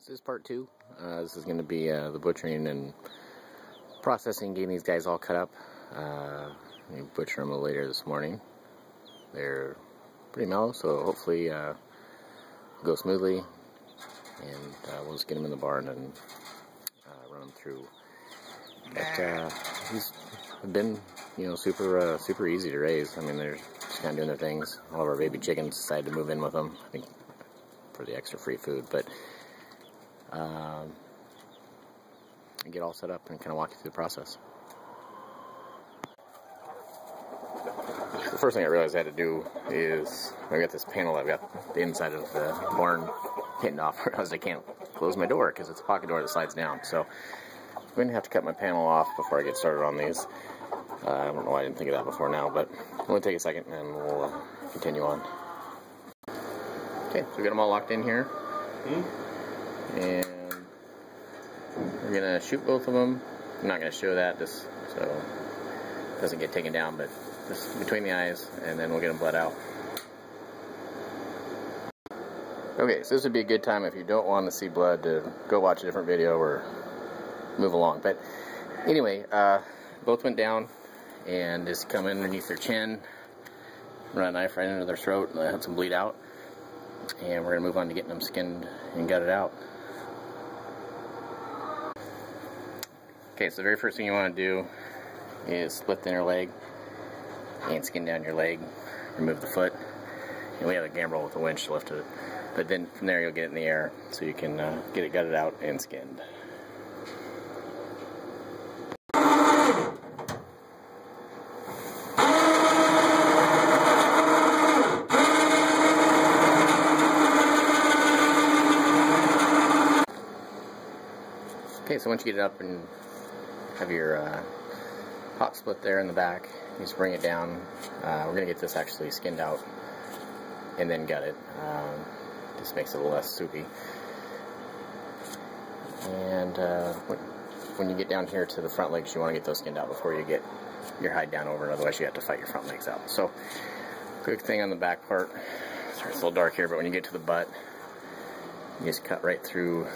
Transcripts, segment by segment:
This is part two. Uh, this is going to be uh, the butchering and processing, getting these guys all cut up. Uh, we butcher them later this morning. They're pretty mellow, so hopefully uh, go smoothly. And uh, we'll just get them in the barn and uh, run them through. But uh, these have been, you know, super super easy to raise. I mean, they're just kind of doing their things. All of our baby chickens decided to move in with them. I think for the extra free food, but um, and get all set up and kind of walk you through the process. The first thing I realized I had to do is I got this panel I've got the inside of the barn hitting off. Realized I can't close my door because it's a pocket door that slides down. So I'm going to have to cut my panel off before I get started on these. Uh, I don't know why I didn't think of that before now, but it'll take a second and we'll uh, continue on. Okay, so we got them all locked in here. And we're gonna shoot both of them. I'm not gonna show that just so it doesn't get taken down, but just between the eyes, and then we'll get them bled out. Okay, so this would be a good time if you don't want to see blood to go watch a different video or move along. But anyway, uh, both went down and just come underneath their chin, run a knife right into their throat, and let some bleed out. And we're gonna move on to getting them skinned and gutted out. Okay, so the very first thing you want to do is split the inner leg and skin down your leg, remove the foot. And we have a gambrel with a winch to lift it. But then from there you'll get it in the air so you can uh, get it gutted out and skinned. Okay, so once you get it up and have your uh, split there in the back, you just bring it down. Uh, we're going to get this actually skinned out and then gut it. Um, this makes it a little less soupy. And uh, when you get down here to the front legs, you want to get those skinned out before you get your hide down over, otherwise you have to fight your front legs out. So, quick thing on the back part. Sorry, it's a little dark here, but when you get to the butt, you just cut right through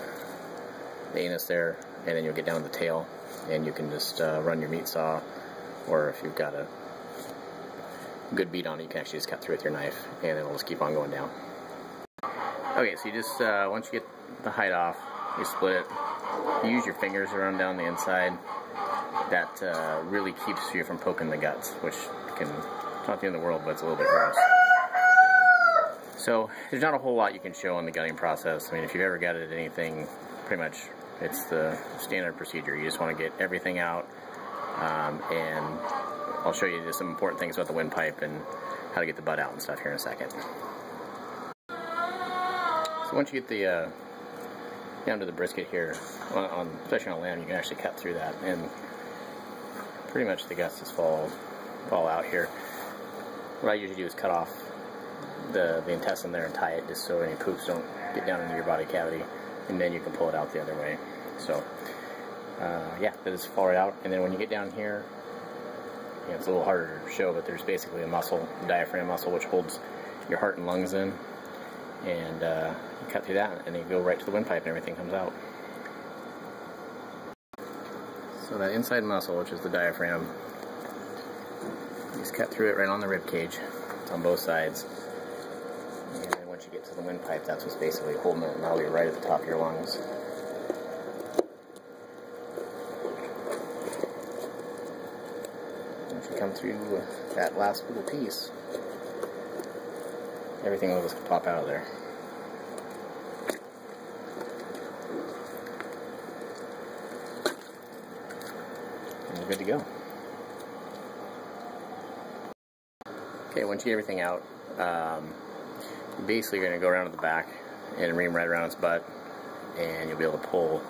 the anus there, and then you'll get down to the tail, and you can just uh, run your meat saw, or if you've got a good beat on it, you can actually just cut through with your knife, and it'll just keep on going down. Okay, so you just, uh, once you get the hide off, you split it, you use your fingers to run down the inside. That uh, really keeps you from poking the guts, which can, not the end of the world, but it's a little bit gross. So, there's not a whole lot you can show on the gutting process. I mean, if you've ever gutted anything, pretty much it's the standard procedure. You just want to get everything out, um, and I'll show you just some important things about the windpipe and how to get the butt out and stuff here in a second. So once you get the uh, down to the brisket here, on, on, especially on lamb, you can actually cut through that, and pretty much the guts just fall fall out here. What I usually do is cut off the, the intestine there and tie it just so any poops don't get down into your body cavity and then you can pull it out the other way. So, uh, yeah, that is far out. And then when you get down here, you know, it's a little harder to show, but there's basically a muscle, the diaphragm muscle, which holds your heart and lungs in. And uh, you cut through that, and then you go right to the windpipe, and everything comes out. So that inside muscle, which is the diaphragm, you just cut through it right on the rib cage. It's on both sides. And to the windpipe, that's what's basically holding it, and that'll be right at the top of your lungs. If you come through that last little piece, everything will just pop out of there. And you're good to go. Okay, once you get everything out, um, basically you're going to go around to the back and ream right around its butt and you'll be able to pull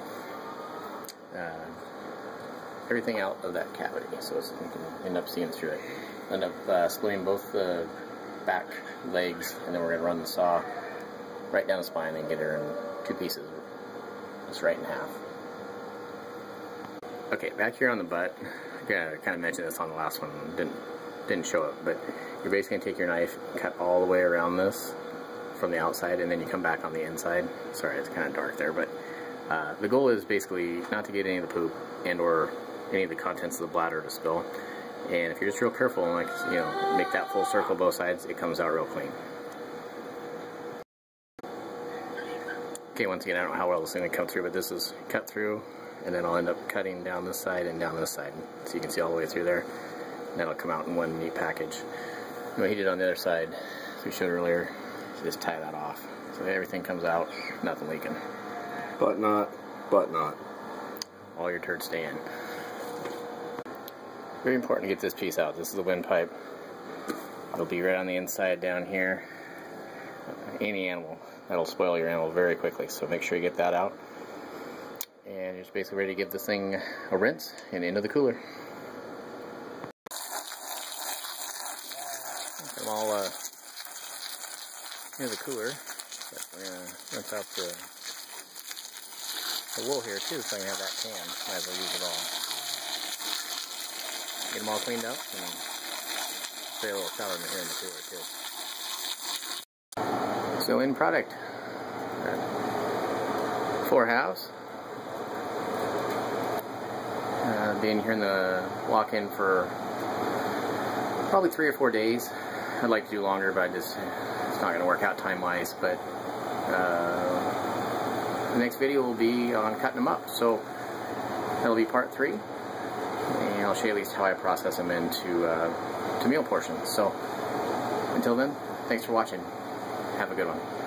uh, everything out of that cavity so you can end up seeing through it. End up uh, splitting both the back legs and then we're going to run the saw right down the spine and get her in two pieces, just right in half. Okay, back here on the butt, I kind of mentioned this on the last one, didn't didn't show it, but you're basically going to take your knife, cut all the way around this from the outside and then you come back on the inside. Sorry, it's kind of dark there, but uh, the goal is basically not to get any of the poop and or any of the contents of the bladder to spill. And if you're just real careful and like, you know, make that full circle both sides, it comes out real clean. Okay, once again, I don't know how well this is going to come through, but this is cut through, and then I'll end up cutting down this side and down this side. So you can see all the way through there. And that'll come out in one neat package. What he did on the other side, as we showed earlier, just tie that off. So everything comes out, nothing leaking. But not, but not. All your turds stay in. Very important to get this piece out. This is the windpipe. It'll be right on the inside down here. Any animal that'll spoil your animal very quickly. So make sure you get that out. And you're just basically ready to give this thing a rinse and into the cooler. I'm all uh, near the cooler. But we're gonna rinse out the, the wool here too, so I can have that can. Might as well use it all. Get them all cleaned up and spray a little shower in here in the cooler too. So in product, uh, four halves. Uh, being here in the walk-in for probably three or four days. I'd like to do longer, but I just it's not going to work out time-wise. But uh, the next video will be on cutting them up. So that'll be part three, and I'll show you at least how I process them into uh, to meal portions. So until then, thanks for watching. Have a good one.